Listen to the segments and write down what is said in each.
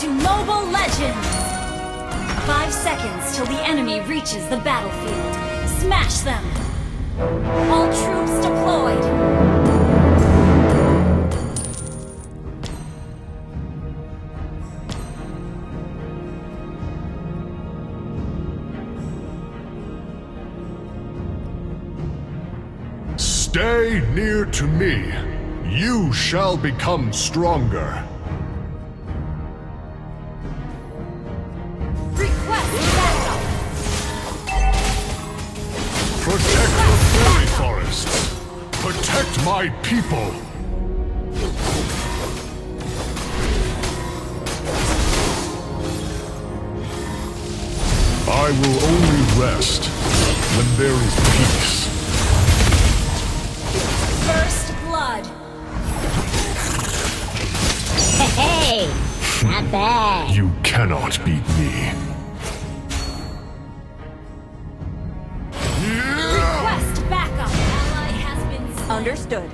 to Mobile Legends! Five seconds till the enemy reaches the battlefield. Smash them! All troops deployed! Stay near to me. You shall become stronger. Protect my people. I will only rest when there is peace. First blood! Hey, not bad. You cannot beat me. Understood.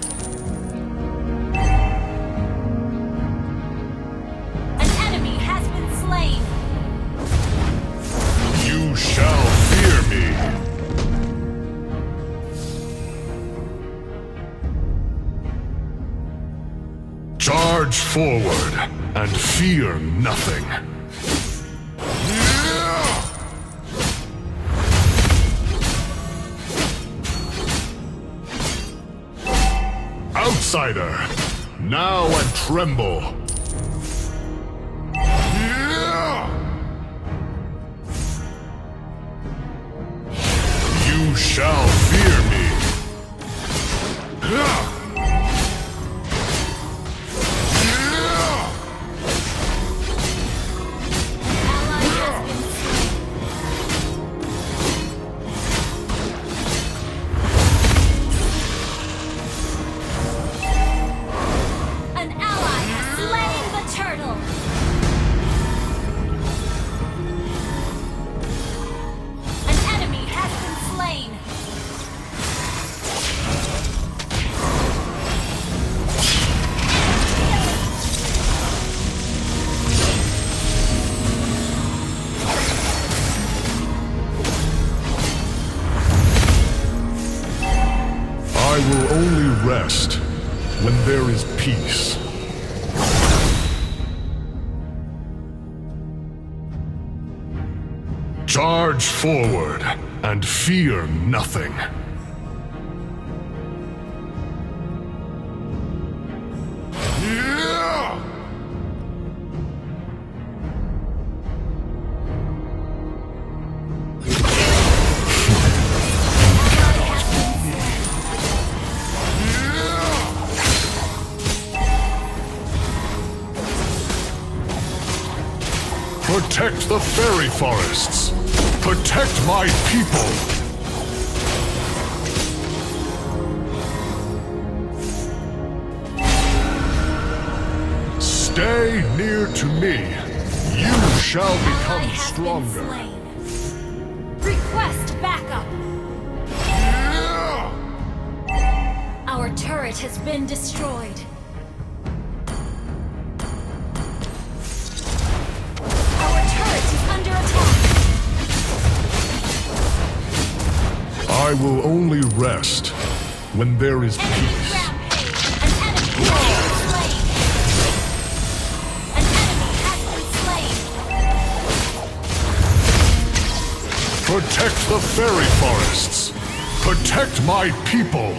An enemy has been slain! You shall fear me. Charge forward and fear nothing. Outsider, now and tremble. You shall fear me. Rest when there is peace. Charge forward and fear nothing. Protect the fairy forests. Protect my people. Stay near to me. You shall become stronger. Request backup! Our turret has been destroyed. I will only rest when there is Enemy peace. rampage. An enemy has been slain. An enemy has been slain. Protect the fairy forests. Protect my people.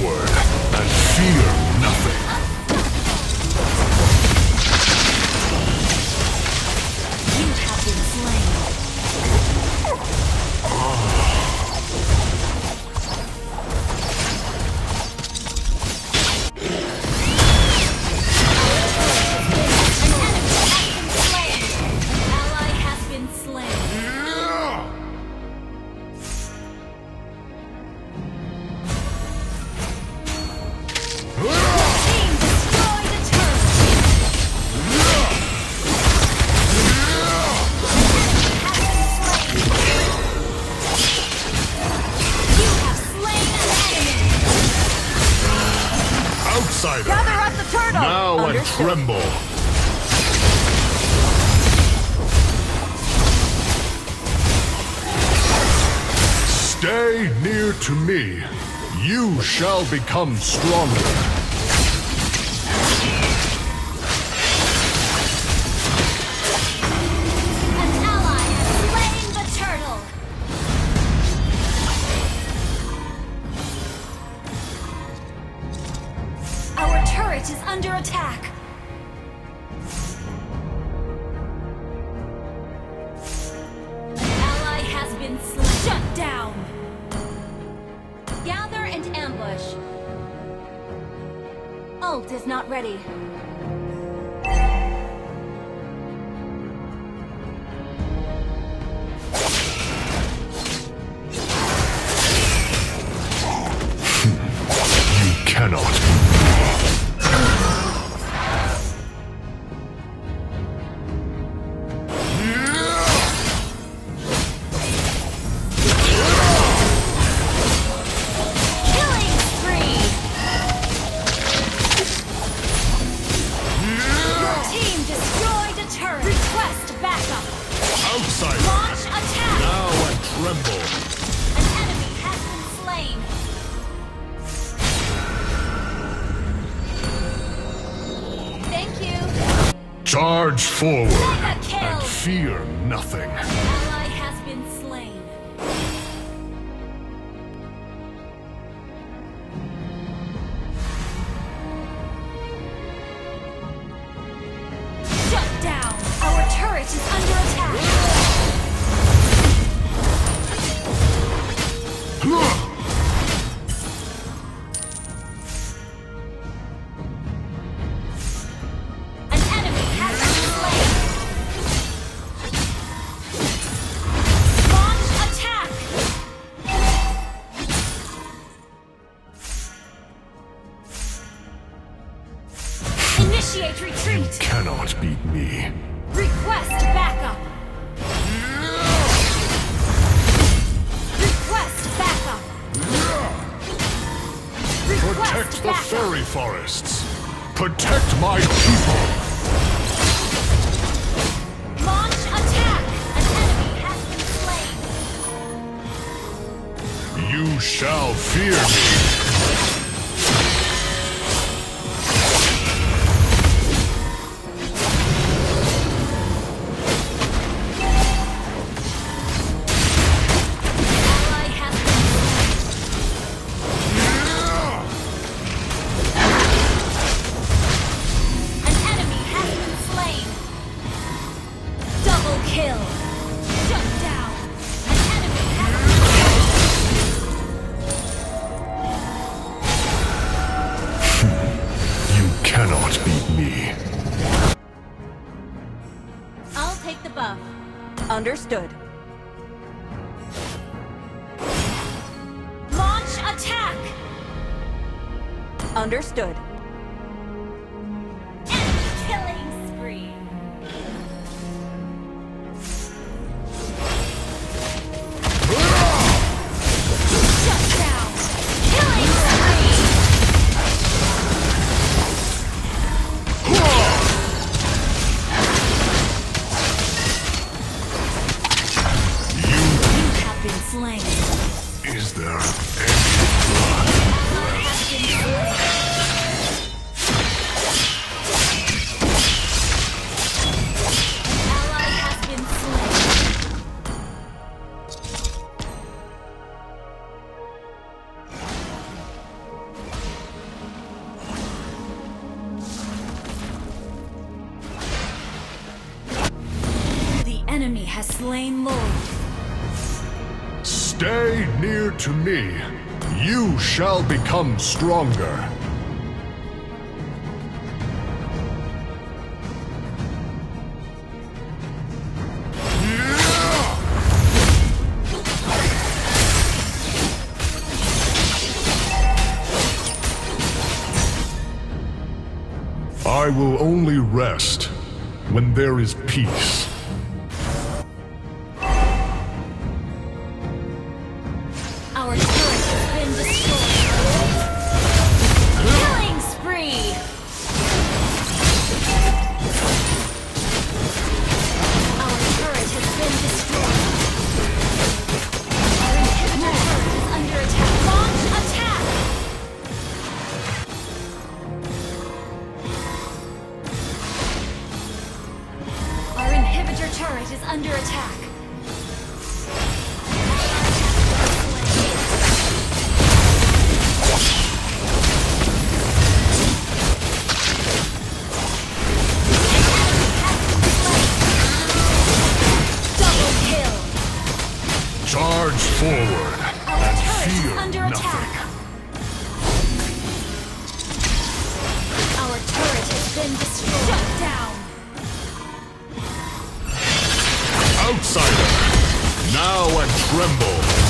Forward and fear nothing. tremble. Stay near to me. You shall become stronger. under attack. An ally has been Shut down! Gather and ambush. Ult is not ready. You're nothing. Initiate retreat! You cannot beat me. Request backup! Request backup! Request Protect backup. the fairy forests! Protect my people! Launch attack. An enemy has been slain. You shall fear me! Understood. shall become stronger. I will only rest when there is peace. Been destroyed. Shut down. Outsider, now and tremble.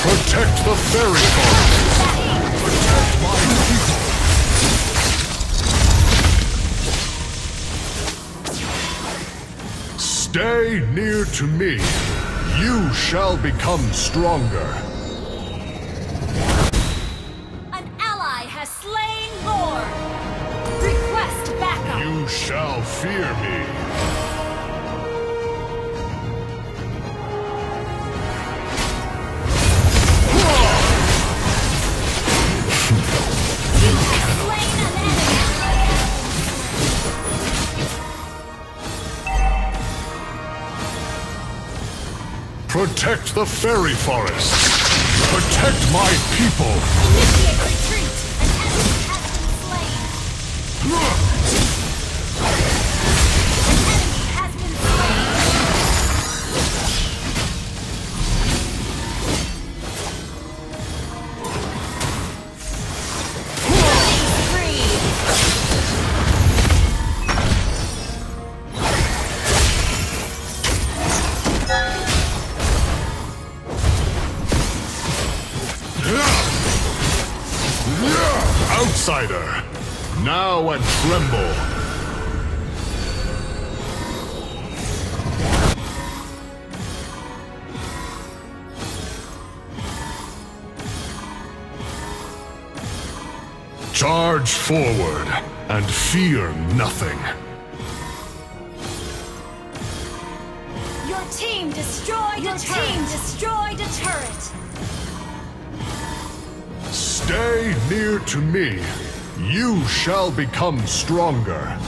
Protect the fairy forest. Protect my people. Stay near to me. You shall become stronger. An ally has slain Lord. Request backup. You shall fear me. Protect the fairy forest. Protect my people. Outsider, now and tremble. Charge forward and fear nothing. Your team destroyed Your a turret. team destroyed a turret. Stay near to me. You shall become stronger.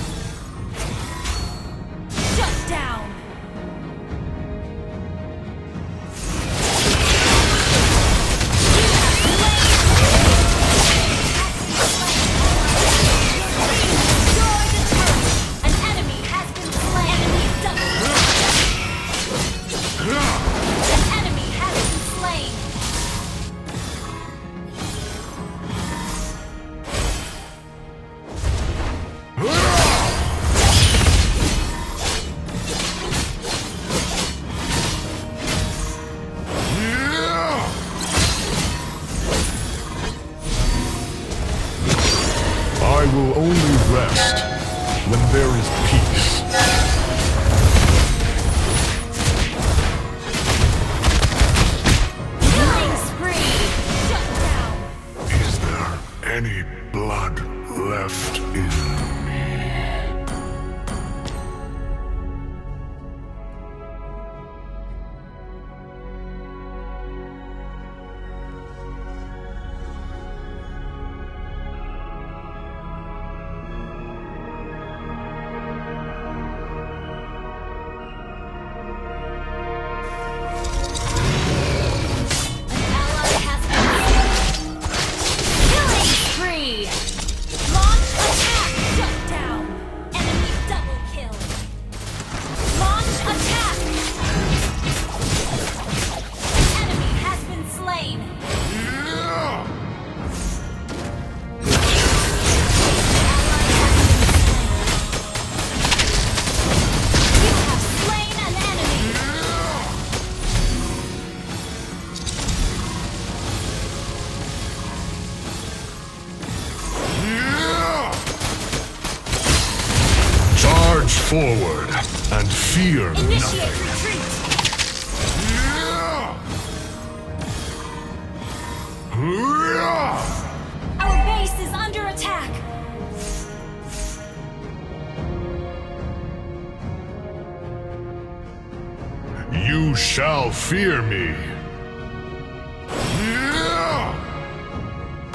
You shall fear me.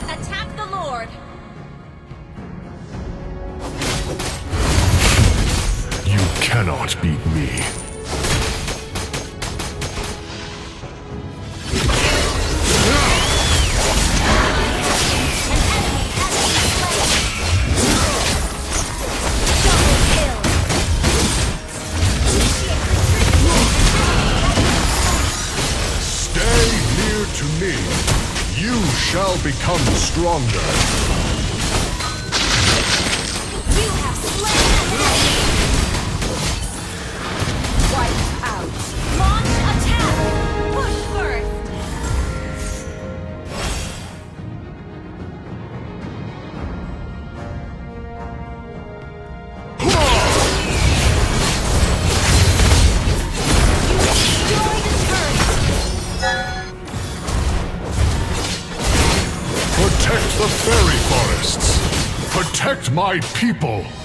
Attack the Lord! You cannot beat me. To me. You shall become stronger. You have slain Protect my people.